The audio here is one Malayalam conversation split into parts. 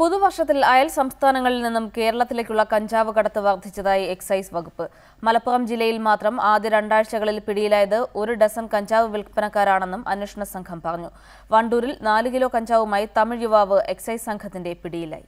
പുതുവർഷത്തിൽ അയൽ സംസ്ഥാനങ്ങളിൽ നിന്നും കേരളത്തിലേക്കുള്ള കഞ്ചാവ് കടത്ത് വർദ്ധിച്ചതായി എക്സൈസ് വകുപ്പ്. മലപ്പുറം ജില്ലയിൽ മാത്രം ആദ്യ രണ്ടാഴ്ചകളിൽ പിടിയിലായത് ഒരു ഡസൺ കഞ്ചാവ് വിൽപ്പനക്കാരാണെന്നും അന്വേഷണ സംഘം പറഞ്ഞു. വണ്ടൂരിൽ നാല് കിലോ കഞ്ചാവുമായി തമിഴ് യുവാവ് എക്സൈസ് സംഘത്തിന്റെ പിടിയിലായി.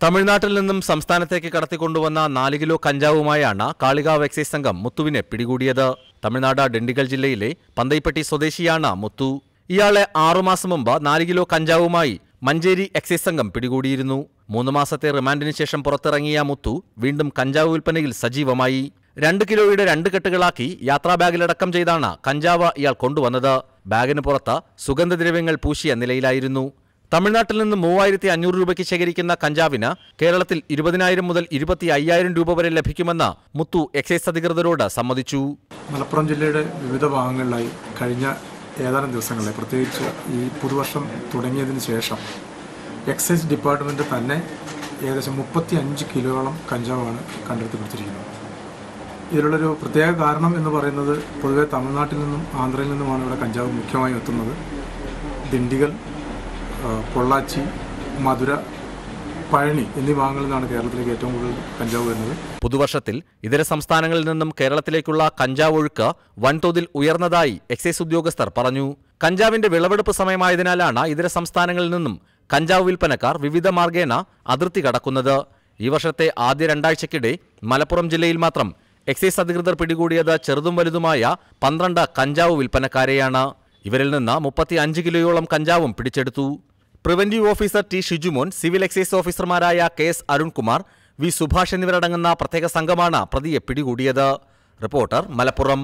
തമിഴ്നാട്ടിൽ നിന്നും സംസ്ഥാനത്തേക്ക് കടത്തിക്കൊണ്ടുവന്ന നാല് കിലോ കഞ്ചാവുമായാണ് കാളികാവ് എക്സൈസ് സംഘം മുത്തുവിനെ പിടികൂടിയത്. തമിഴ്നാട് ഡിണ്ടിഗൽ ജില്ലയിലെ പന്തൈപ്പട്ടി സ്വദേശിയാണ് മുത്തു. ഇയാളെ ആറുമാസം മുമ്പ് നാല് കിലോ കഞ്ചാവുമായി മഞ്ചേരി എക്സൈസ് സംഘം പിടികൂടിയിരുന്നു. മൂന്ന് മാസത്തെ റിമാൻഡിന് ശേഷം പുറത്തിറങ്ങിയ മുത്തു വീണ്ടും കഞ്ചാവ് വിൽപ്പനയിൽ സജീവമായി. രണ്ട് കിലോയുടെ രണ്ട് കെട്ടുകളാക്കി യാത്രാ ബാഗിലടക്കം ചെയ്താണ് കഞ്ചാവ് ഇയാൾ കൊണ്ടുവന്നത്. ബാഗിന് പുറത്ത് സുഗന്ധദ്രവ്യങ്ങൾ പൂശിയ നിലയിലായിരുന്നു. തമിഴ്നാട്ടിൽ നിന്ന് മൂവായിരത്തി അഞ്ഞൂറ് രൂപയ്ക്ക് ശേഖരിക്കുന്ന കഞ്ചാവിന് കേരളത്തിൽ ഇരുപതിനായിരം മുതൽ ഇരുപത്തി അയ്യായിരം രൂപ വരെ ലഭിക്കുമെന്ന് മുത്തു എക്സൈസ് അധികൃതരോട് സമ്മതിച്ചു. മലപ്പുറം ജില്ലയുടെ വിവിധ ഭാഗങ്ങളിലായി കഴിഞ്ഞ ഏതാനും ദിവസങ്ങളിലെ പ്രത്യേകിച്ച് ഈ പുതുവർഷം തുടങ്ങിയതിന് ശേഷം എക്സൈസ് ഡിപ്പാർട്ട്മെന്റ് തന്നെ ഏകദേശം മുപ്പത്തി അഞ്ച് കിലോയോളം കഞ്ചാവാണ് കണ്ടെടുത്ത് പിടിച്ചിരിക്കുന്നത്. ഇതിലുള്ളൊരു പ്രത്യേക കാരണം എന്ന് പറയുന്നത് പൊതുവെ തമിഴ്നാട്ടിൽ നിന്നും ആന്ധ്രയിൽ നിന്നുമാണ് ഇവിടെ കഞ്ചാവ് മുഖ്യമായും എത്തുന്നത്. ദിണ്ടിഗൽ പൊള്ളാച്ചി മധുര പഴനി എന്നീ ഭാഗങ്ങളിൽ നിന്നാണ് കേരളത്തിലേക്ക് ഏറ്റവും കൂടുതൽ കഞ്ചാവ് വരുന്നത്. പുതുവർഷത്തിൽ ഇതര സംസ്ഥാനങ്ങളിൽ നിന്നും കേരളത്തിലേക്കുള്ള കഞ്ചാവ് ഒഴുക്ക് വൻതോതിൽ ഉയർന്നതായി എക്സൈസ് ഉദ്യോഗസ്ഥർ പറഞ്ഞു. കഞ്ചാവിന്റെ വിളവെടുപ്പ് സമയമായതിനാലാണ് ഇതര സംസ്ഥാനങ്ങളിൽ നിന്നും കഞ്ചാവ് വിൽപ്പനക്കാർ വിവിധ മാർഗേന അതിർത്തി കടക്കുന്നത്. ഈ വർഷത്തെ ആദ്യ രണ്ടാഴ്ചക്കിടെ മലപ്പുറം ജില്ലയിൽ മാത്രം എക്സൈസ് അധികൃതർ പിടികൂടിയത് ചെറുതും വലുതുമായ പന്ത്രണ്ട് കഞ്ചാവ് വിൽപ്പനക്കാരെയാണ്. ഇവരിൽ നിന്ന് മുപ്പത്തി കിലോയോളം കഞ്ചാവും പിടിച്ചെടുത്തു. Preventive officer T Shijumon civil excise ഓഫീസർമാരായ K S Arunkumar V Subhash എന്നിവരടങ്ങുന്ന പ്രത്യേക സംഘമാണ് പ്രതിയെ പിടികൂടിയത്. റിപ്പോർട്ടർ മലപ്പുറം.